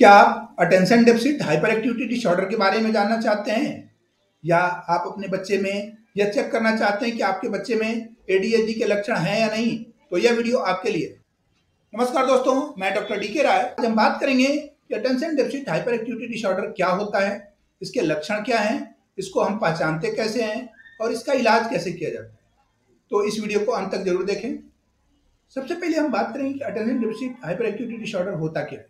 क्या आप attention deficit hyperactivity disorder के बारे में जानना चाहते हैं? या आप अपने बच्चे में यह चेक करना चाहते हैं कि आपके बच्चे में एडीएचडी के लक्षण हैं या नहीं? तो यह वीडियो आपके लिए। नमस्कार दोस्तों, मैं डॉक्टर डी के राय। आज हम बात करेंगे कि attention deficit hyperactivity disorder क्या होता है, इसके लक्षण क्या हैं, इसको हम पहचानते कैसे हैं और इसका इलाज कैसे किया जाता है। तो इस वीडियो को अंत तक ज़रूर देखें। सबसे पहले हम बात करेंगे कि attention deficit hyperactivity disorder होता क्या है।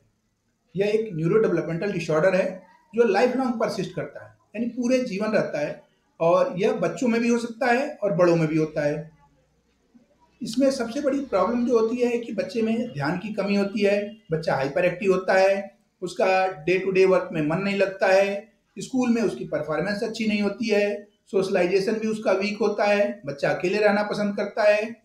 यह एक न्यूरो डेवलपमेंटल डिसऑर्डर है, जो लाइफ लॉन्ग परसिस्ट करता है, यानी पूरे जीवन रहता है, और यह बच्चों में भी हो सकता है और बड़ों में भी होता है। इसमें सबसे बड़ी प्रॉब्लम जो होती है कि बच्चे में ध्यान की कमी होती है, बच्चा हाइपर एक्टिव होता है, उसका डे टू डे वर्क में मन नहीं लगता है, स्कूल में उसकी परफॉर्मेंस अच्छी नहीं होती है सोशलाइजेशन भी उसका वीक होता है, बच्चा अकेले रहना पसंद करता है।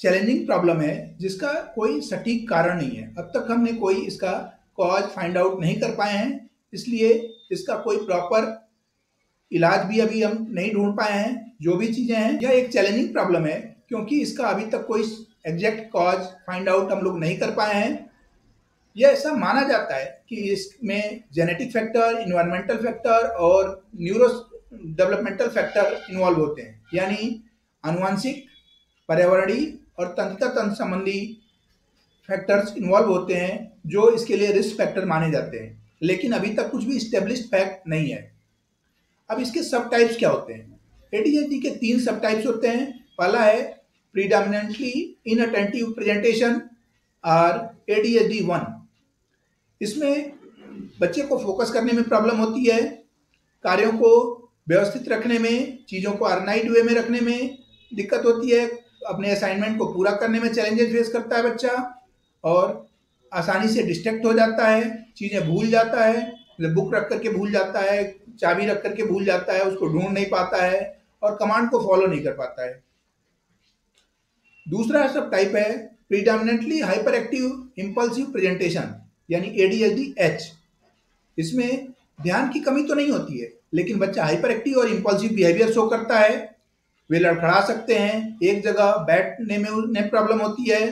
चैलेंजिंग प्रॉब्लम है, जिसका कोई सटीक कारण नहीं है। अब तक हमने कोई इसका कॉज फाइंड आउट नहीं कर पाए हैं, इसलिए इसका कोई प्रॉपर इलाज भी अभी हम नहीं ढूंढ पाए हैं, जो भी चीज़ें हैं, यह एक चैलेंजिंग प्रॉब्लम है, क्योंकि इसका अभी तक कोई एग्जैक्ट कॉज फाइंड आउट हम लोग नहीं कर पाए हैं। यह ऐसा माना जाता है कि इसमें जेनेटिक फैक्टर इन्वायरमेंटल फैक्टर और न्यूरो डेवलपमेंटल फैक्टर इन्वॉल्व होते हैं, यानी अनुवांशिक पर्यावरणीय और तंत्र तंत्र संबंधी फैक्टर्स इन्वॉल्व होते हैं, जो इसके लिए रिस्क फैक्टर माने जाते हैं। लेकिन अभी तक कुछ भी स्टेब्लिश फैक्ट नहीं है। अब इसके सब टाइप्स क्या होते हैं? एडीएचडी के तीन सब टाइप्स होते हैं। पहला है प्रीडामिनेंटली इनअटेंटिव प्रेजेंटेशन और एडीएचडी वन इसमें बच्चे को फोकस करने में प्रॉब्लम होती है, कार्यों को व्यवस्थित रखने में, चीज़ों को ऑर्गनाइज वे में रखने में दिक्कत होती है, अपने असाइनमेंट को पूरा करने में चैलेंजेस फेस करता है बच्चा। और आसानी से डिस्ट्रैक्ट हो जाता है, चीज़ें भूल जाता है मतलब बुक रख करके भूल जाता है, चाबी रख करके भूल जाता है, उसको ढूंढ नहीं पाता है और कमांड को फॉलो नहीं कर पाता है। दूसरा सब टाइप है predominantly hyperactive impulsive presentation यानी एडीएचडी एच इसमें ध्यान की कमी तो नहीं होती है, लेकिन बच्चा हाइपर एक्टिव और इम्पल्सिव बिहेवियर शो करता है। वे लड़खड़ा सकते हैं, एक जगह बैठने में उन्हें प्रॉब्लम होती है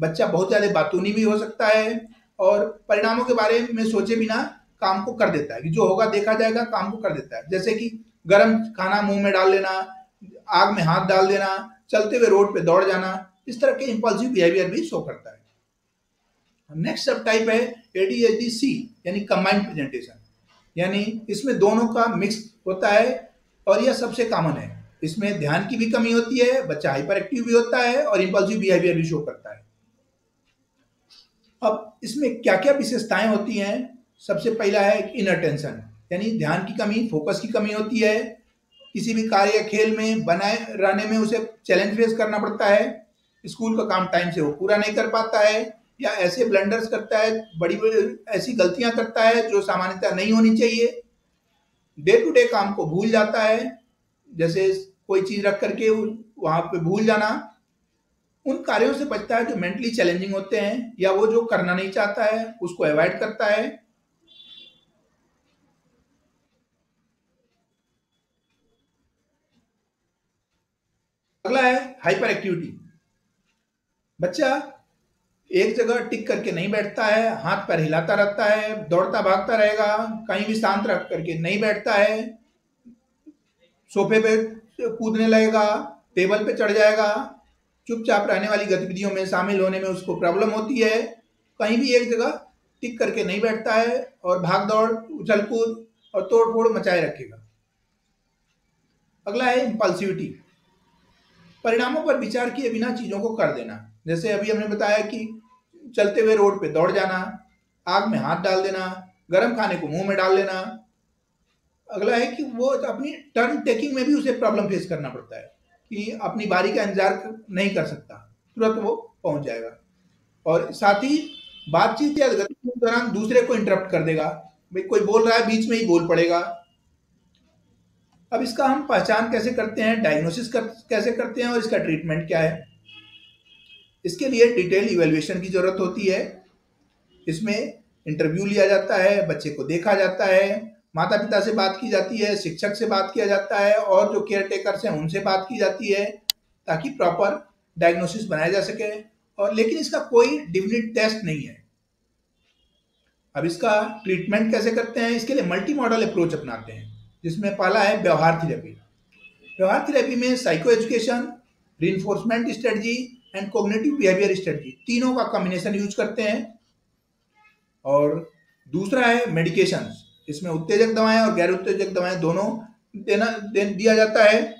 बच्चा बहुत ज़्यादा बातूनी भी हो सकता है और परिणामों के बारे में सोचे बिना काम को कर देता है कि जो होगा देखा जाएगा, काम को कर देता है। जैसे कि गर्म खाना मुँह में डाल लेना, आग में हाथ डाल देना, चलते हुए रोड पे दौड़ जाना, इस तरह के इम्पल्सिव बिहेवियर भी शो करता है। नेक्स्ट सब टाइप है एडीएचडी सी यानी कंबाइंड प्रेजेंटेशन यानी इसमें दोनों का मिक्स होता है और यह सबसे कॉमन है। इसमें ध्यान की भी कमी होती है, बच्चा हाइपर एक्टिव भी होता है और इम्पल्सिव बिहेवियर भी शो करता है। अब इसमें क्या क्या विशेषताएँ होती हैं? सबसे पहला है इनअटेंशन यानी ध्यान की कमी फोकस की कमी होती है। किसी भी कार्य या खेल में बनाए, रहने में उसे चैलेंज फेस करना पड़ता है। स्कूल का काम टाइम से वो पूरा नहीं कर पाता है, या ऐसे ब्लंडर्स करता है बड़ी बड़ी ऐसी गलतियाँ करता है जो सामान्यतः नहीं होनी चाहिए। डे टू डे काम को भूल जाता है, जैसे कोई चीज़ रख करके वहाँ पे भूल जाना उन कार्यों से बचता है जो मेंटली चैलेंजिंग होते हैं, या वो जो करना नहीं चाहता है, उसको अवॉइड करता है। अगला है हाइपर एक्टिविटी बच्चा एक जगह टिक करके नहीं बैठता है, हाथ पैर हिलाता रहता है, दौड़ता भागता रहेगा, कहीं भी शांत रख करके नहीं बैठता है, सोफे पे कूदने लगेगा, टेबल पे चढ़ जाएगा चुपचाप रहने वाली गतिविधियों में शामिल होने में उसको प्रॉब्लम होती है। कहीं भी एक जगह टिक करके नहीं बैठता है और भाग दौड़ उछल कूद और तोड़ फोड़ मचाए रखेगा। अगला है इम्पल्सिविटी परिणामों पर विचार किए बिना चीज़ों को कर देना। जैसे अभी हमने बताया कि चलते हुए रोड पे दौड़ जाना, आग में हाथ डाल देना, गर्म खाने को मुँह में डाल लेना। अगला है कि वो अपनी टर्न टेकिंग में भी उसे प्रॉब्लम फेस करना पड़ता है। कि अपनी बारी का इंतज़ार नहीं कर सकता। तुरंत वो पहुँच जाएगा। और साथ ही बातचीत या गतिविधि के दौरान दूसरे को इंटरप्ट कर देगा। भाई कोई बोल रहा है बीच में ही बोल पड़ेगा। अब इसका हम पहचान कैसे करते हैं डायग्नोसिस कर, कैसे करते हैं और इसका ट्रीटमेंट क्या है? इसके लिए डिटेल इवेल्युएशन की ज़रूरत होती है। इसमें इंटरव्यू लिया जाता है बच्चे को देखा जाता है। माता पिता से बात की जाती है, शिक्षक से बात किया जाता है और जो केयर टेकर्स हैं, उनसे बात की जाती है ताकि प्रॉपर डायग्नोसिस बनाया जा सके। और लेकिन इसका कोई डिफिनिट टेस्ट नहीं है। अब इसका ट्रीटमेंट कैसे करते हैं? इसके लिए मल्टी मॉडल अप्रोच अपनाते हैं, जिसमें पहला है व्यवहार थेरेपी व्यवहार थेरेपी में साइको एजुकेशन री strategy and cognitive behaviour strategy तीनों का कॉम्बिनेशन यूज़ करते हैं। और दूसरा है मेडिकेशन इसमें उत्तेजक दवाएँ और गैर उत्तेजक दवाएँ दोनों देना दे, दिया जाता है।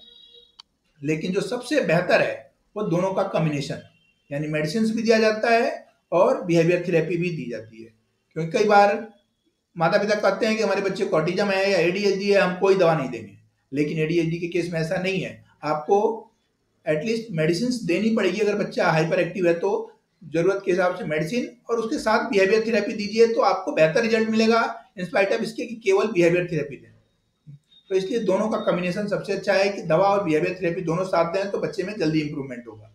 लेकिन जो सबसे बेहतर है वो दोनों का कॉम्बिनेशन यानी मेडिसिन भी दिया जाता है और बिहेवियर थेरेपी भी दी जाती है। क्योंकि कई बार माता पिता कहते हैं कि हमारे बच्चे को ऑटिज्म है या एडीएचडी है हम कोई दवा नहीं देंगे। लेकिन एडीएचडी के केस में ऐसा नहीं है। आपको एटलीस्ट मेडिसिन देनी पड़ेगी। अगर बच्चा हाइपर एक्टिव है तो ज़रूरत के हिसाब से मेडिसिन और उसके साथ बिहेवियर थेरेपी दीजिए तो आपको बेहतर रिज़ल्ट मिलेगा इंस्पाइट ऑफ़ इसके कि केवल बिहेवियर थेरेपी दें। तो इसलिए दोनों का कम्बिनेशन सबसे अच्छा है कि दवा और बिहेवियर थेरेपी दोनों साथ दें तो बच्चे में जल्दी इंप्रूवमेंट होगा।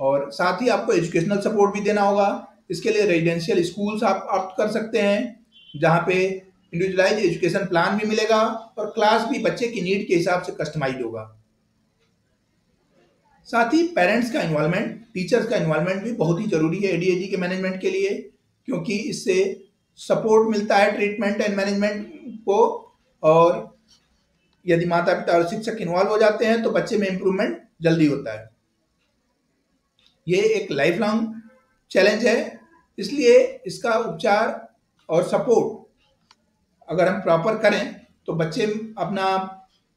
और साथ ही आपको एजुकेशनल सपोर्ट भी देना होगा। इसके लिए रेजिडेंशियल स्कूल्स आप ऑप्ट कर सकते हैं, जहाँ पे इंडिविजुअलाइज एजुकेशन प्लान भी मिलेगा और क्लास भी बच्चे की नीड के हिसाब से कस्टमाइज होगा। साथ ही पेरेंट्स का इन्वॉल्वमेंट टीचर्स का इन्वॉल्वमेंट भी बहुत ही ज़रूरी है एडीएजी के मैनेजमेंट के लिए, क्योंकि इससे सपोर्ट मिलता है ट्रीटमेंट एंड मैनेजमेंट को और यदि माता पिता और शिक्षक इन्वॉल्व हो जाते हैं तो बच्चे में इम्प्रूवमेंट जल्दी होता है। ये एक लाइफ लॉन्ग चैलेंज है, इसलिए इसका उपचार और सपोर्ट अगर हम प्रॉपर करें तो बच्चे अपना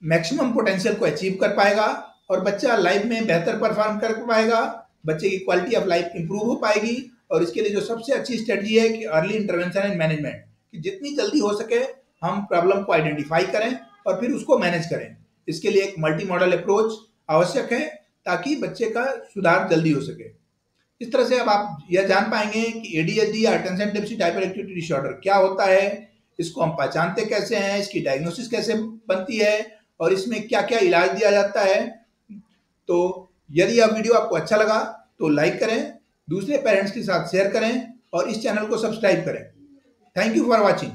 मैक्सिमम पोटेंशियल को अचीव कर पाएगा। और बच्चा लाइफ में बेहतर परफॉर्म कर पाएगा, बच्चे की क्वालिटी ऑफ़ लाइफ इंप्रूव हो पाएगी और इसके लिए जो सबसे अच्छी स्ट्रेटजी है कि अर्ली इंटरवेंशन एंड मैनेजमेंट कि जितनी जल्दी हो सके हम प्रॉब्लम को आइडेंटिफाई करें और फिर उसको मैनेज करें। इसके लिए एक मल्टी मॉडल अप्रोच आवश्यक है ताकि बच्चे का सुधार जल्दी हो सके। इस तरह से अब आप यह जान पाएँगे कि एडीएचडी या attention deficit hyperactivity disorder क्या होता है, इसको हम पहचानते कैसे हैं, इसकी डायग्नोसिस कैसे बनती है और इसमें क्या क्या इलाज दिया जाता है तो यदि यह वीडियो आपको अच्छा लगा तो लाइक करें, दूसरे पेरेंट्स के साथ शेयर करें और इस चैनल को सब्सक्राइब करें। Thank you for watching